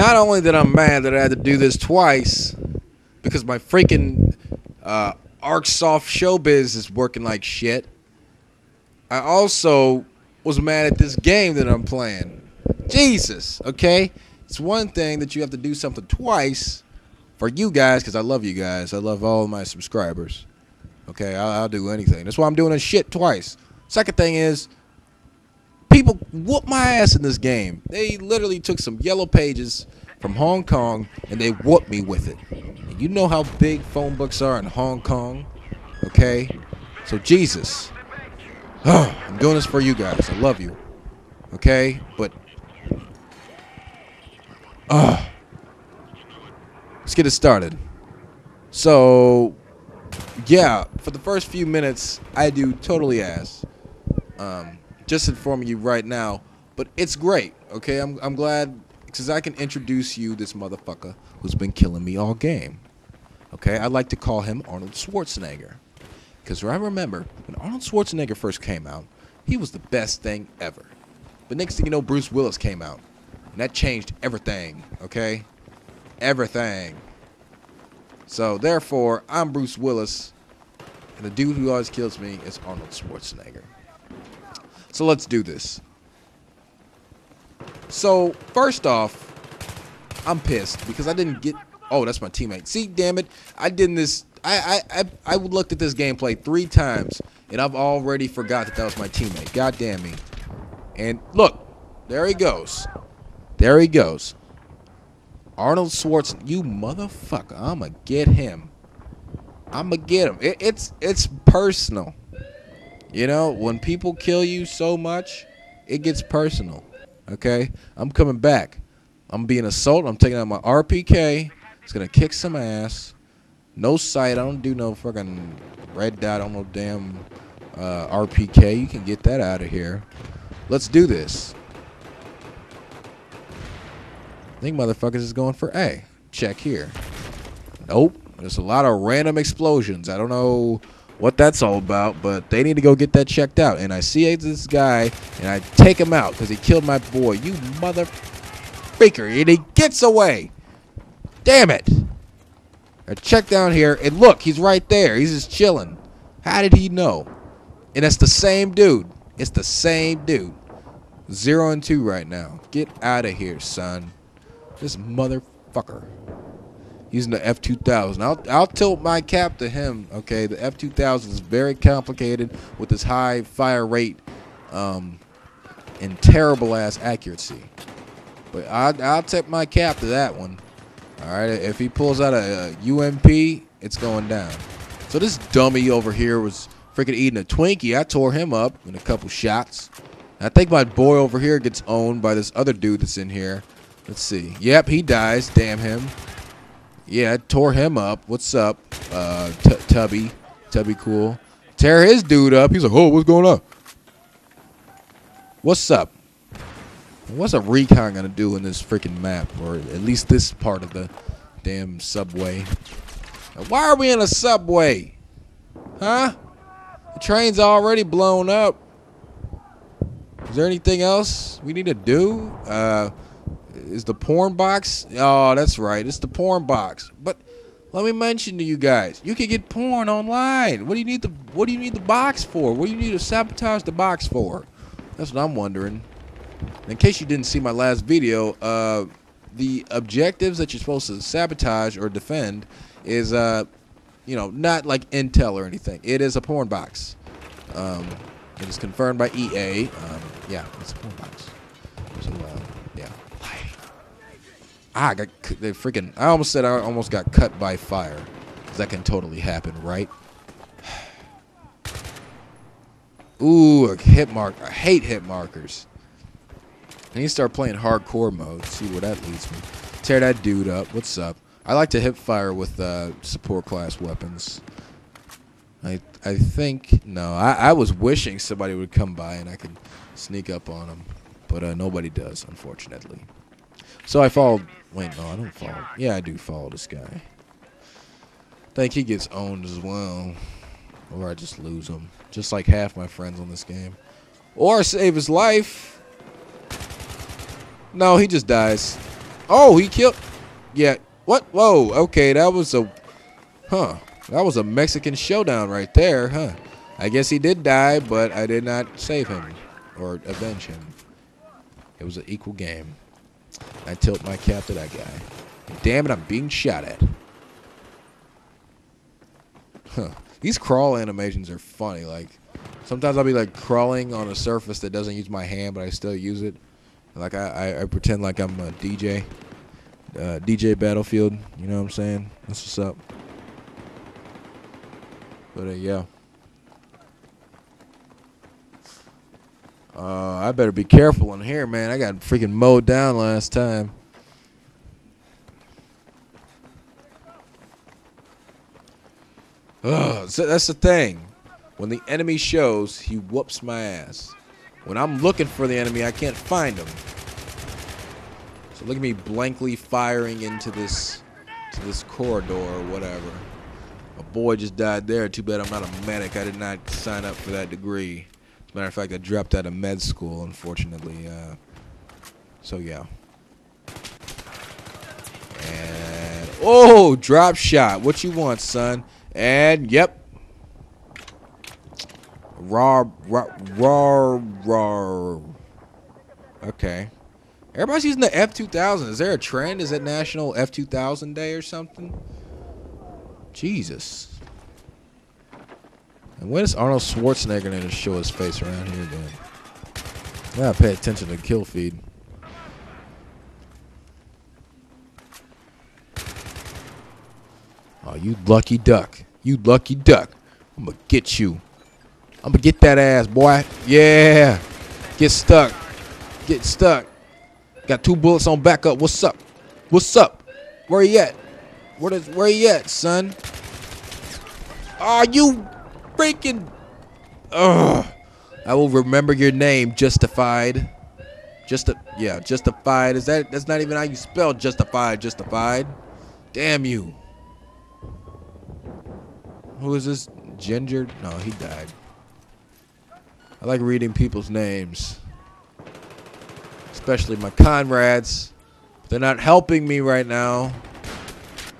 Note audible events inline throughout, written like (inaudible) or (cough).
Not only that I'm mad that I had to do this twice because my freaking uh, ArcSoft Showbiz is working like shit. I also was mad at this game that I'm playing. Jesus, okay? It's one thing that you have to do something twice for you guys because I love you guys. I love all my subscribers. Okay, I'll, I'll do anything. That's why I'm doing a shit twice. Second thing is, people whoop my ass in this game. They literally took some yellow pages from Hong Kong and they whooped me with it. And you know how big phone books are in Hong Kong, okay? So Jesus, oh, (sighs) I'm doing this for you guys. I love you, okay? But, (sighs) let's get it started. So, yeah, for the first few minutes, I do totally ass. Um, just informing you right now, but it's great. Okay, I'm I'm glad because I can introduce you this motherfucker who's been killing me all game. Okay, I like to call him Arnold Schwarzenegger because I remember when Arnold Schwarzenegger first came out, he was the best thing ever. But next thing you know, Bruce Willis came out, and that changed everything. Okay, everything. So therefore, I'm Bruce Willis, and the dude who always kills me is Arnold Schwarzenegger. So let's do this. So first off, I'm pissed because I didn't get. Oh, that's my teammate. See, damn it, I did this. I I I, I looked at this gameplay three times and I've already forgot that that was my teammate. God damn me. And look, there he goes. There he goes. Arnold Schwarzenegger, you motherfucker! I'ma get him. I'ma get him. It, it's it's personal. You know, when people kill you so much, it gets personal. Okay? I'm coming back. I'm being assaulted. I'm taking out my RPK. It's gonna kick some ass. No sight. I don't do no fucking red dot on no damn uh, RPK. You can get that out of here. Let's do this. I think motherfuckers is going for A. Check here. Nope. There's a lot of random explosions. I don't know what that's all about, but they need to go get that checked out. And I see this guy, and I take him out because he killed my boy. You mother freaker. And he gets away. Damn it. I check down here, and look, he's right there. He's just chilling. How did he know? And it's the same dude. It's the same dude. Zero and two right now. Get out of here, son. This motherfucker using the F2000. I'll, I'll tilt my cap to him, okay? The F2000 is very complicated with its high fire rate um, and terrible ass accuracy. But I, I'll tip my cap to that one. All right, if he pulls out a, a UMP, it's going down. So this dummy over here was freaking eating a Twinkie. I tore him up in a couple shots. I think my boy over here gets owned by this other dude that's in here. Let's see. Yep, he dies. Damn him. Yeah, tore him up. What's up, uh, Tubby? Tubby cool. Tear his dude up. He's like, oh, what's going on? What's up? What's a recon gonna do in this freaking map, or at least this part of the damn subway? Why are we in a subway? Huh? The train's already blown up. Is there anything else we need to do? Uh, is the porn box? Oh, that's right. It's the porn box. But let me mention to you guys, you can get porn online. What do you need the What do you need the box for? What do you need to sabotage the box for? That's what I'm wondering. In case you didn't see my last video, uh, the objectives that you're supposed to sabotage or defend is, uh, you know, not like intel or anything. It is a porn box. Um, it is confirmed by EA. Um, yeah, it's a porn box. So, uh. Ah, I got they freaking. I almost said I almost got cut by fire. Cause that can totally happen, right? (sighs) Ooh, a hit mark. I hate hit markers. I need to start playing hardcore mode. See where that leads me. Tear that dude up. What's up? I like to hip fire with uh, support class weapons. I I think no. I, I was wishing somebody would come by and I could sneak up on them, but uh, nobody does, unfortunately. So I followed. Wait, no, I don't follow. Yeah, I do follow this guy. I think he gets owned as well, or I just lose him, just like half my friends on this game, or save his life. No, he just dies. Oh, he killed. Yeah. What? Whoa. Okay, that was a. Huh. That was a Mexican showdown right there, huh? I guess he did die, but I did not save him or avenge him. It was an equal game. I tilt my cap to that guy. Damn it, I'm being shot at. Huh. These crawl animations are funny. Like, sometimes I'll be like crawling on a surface that doesn't use my hand, but I still use it. Like I, I, I pretend like I'm a DJ. Uh, DJ Battlefield. You know what I'm saying? That's what's up. But uh, yeah. Uh, I better be careful in here, man. I got freaking mowed down last time. So that's the thing. When the enemy shows, he whoops my ass. When I'm looking for the enemy, I can't find him. So look at me blankly firing into this to this corridor or whatever. A boy just died there. Too bad I'm not a medic. I did not sign up for that degree. Matter of fact, I dropped out of med school, unfortunately. Uh, so yeah. And oh, drop shot. What you want, son? And yep. Raw, raw, raw, raw. Okay. Everybody's using the F2000. Is there a trend? Is it National F2000 Day or something? Jesus. And when is Arnold Schwarzenegger going to show his face around here again? Gotta pay attention to kill feed. Oh, you lucky duck. You lucky duck. I'm gonna get you. I'm gonna get that ass, boy. Yeah. Get stuck. Get stuck. Got two bullets on backup. What's up? What's up? Where you at? Where is where you at, son? Are oh, you freaking Ugh. I will remember your name, Justified. Just a yeah, Justified. Is that that's not even how you spell Justified, Justified. Damn you. Who is this? Ginger? No, he died. I like reading people's names. Especially my comrades. They're not helping me right now.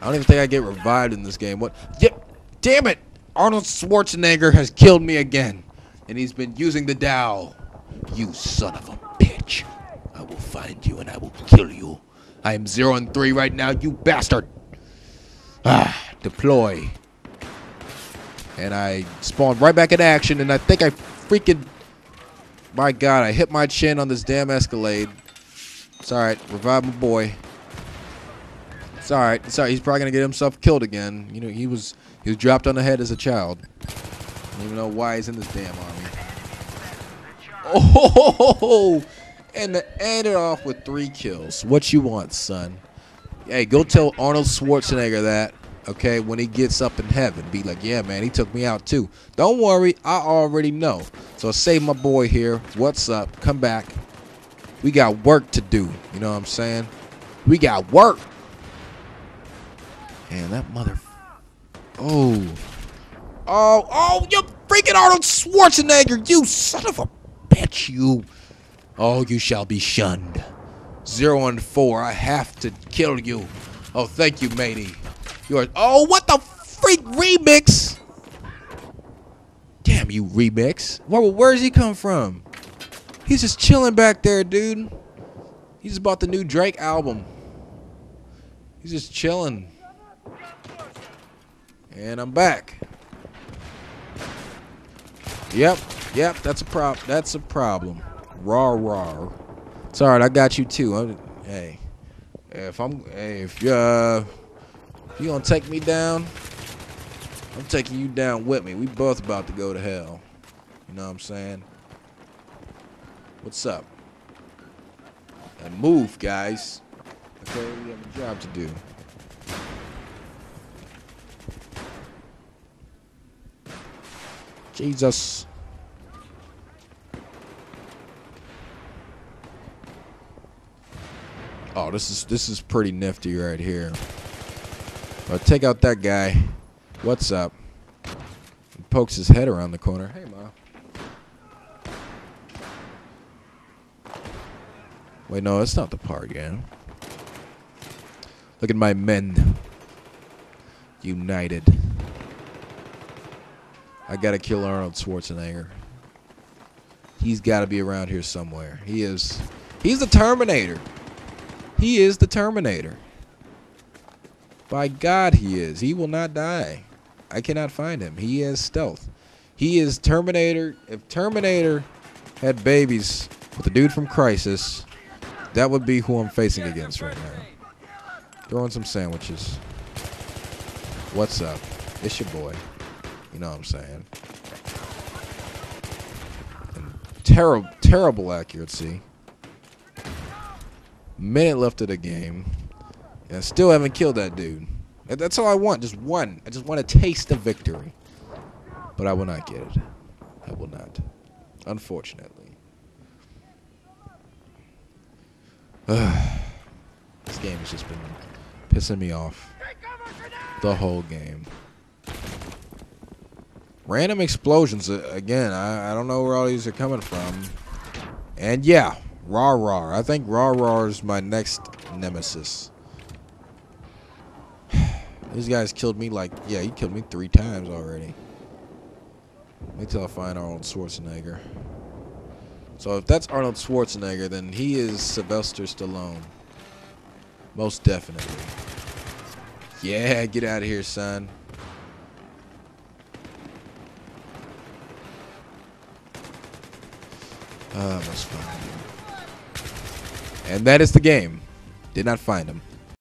I don't even think I get revived in this game. What? Yep. Damn it! Arnold Schwarzenegger has killed me again. And he's been using the Dow. You son of a bitch. I will find you and I will kill you. I am 0 and 3 right now, you bastard. Ah, deploy and I spawned right back in action, and I think I freaking, my God, I hit my chin on this damn Escalade. It's all right, revive my boy. All right. It's all right. He's probably gonna get himself killed again. You know, he was he was dropped on the head as a child. I don't even know why he's in this damn army. Oh, (laughs) and to end it off with three kills. What you want, son? Hey, go tell Arnold Schwarzenegger that okay, when he gets up in heaven. Be like, yeah, man, he took me out too. Don't worry, I already know. So save my boy here. What's up? Come back. We got work to do. You know what I'm saying? We got work. And that mother. Oh. Oh, oh, you freaking Arnold Schwarzenegger. You son of a bitch, you. Oh, you shall be shunned. Zero and four. I have to kill you. Oh, thank you, matey. You are, Oh, what the freak remix? Damn you, remix. Where, where does he come from? He's just chilling back there, dude. He's about the new Drake album. He's just chilling. And I'm back. Yep, yep, that's a prob that's a problem. Raw raw. It's alright, I got you too. I'm, hey. If I'm hey, if uh you gonna take me down? I'm taking you down with me. We both about to go to hell. You know what I'm saying? What's up? And move, guys. Okay, we have a job to do. Jesus. Oh, this is this is pretty nifty right here. Well, take out that guy. What's up? He pokes his head around the corner. Hey, Ma. Wait, no, it's not the part yet. Look at my men. United. I gotta kill Arnold Schwarzenegger. He's gotta be around here somewhere. He is. He's the Terminator. He is the Terminator. By God, he is. He will not die. I cannot find him. He has stealth. He is Terminator. If Terminator had babies with the dude from Crysis, that would be who I'm facing against right now. Throwing some sandwiches. What's up? It's your boy. You know what I'm saying. And terrible, terrible accuracy. Minute left of the game. And I still haven't killed that dude. That's all I want. Just one. I just want a taste of victory. But I will not get it. I will not. Unfortunately. (sighs) this game has just been pissing me off the whole game. Random explosions uh, again. I, I don't know where all these are coming from. And yeah, Raw Raw. I think Raw Raw is my next nemesis. (sighs) These guys killed me like, yeah, he killed me three times already. Wait till I find Arnold Schwarzenegger. So if that's Arnold Schwarzenegger, then he is Sylvester Stallone. Most definitely. Yeah, get out of here, son. Must find him. And that is the game. Did not find him.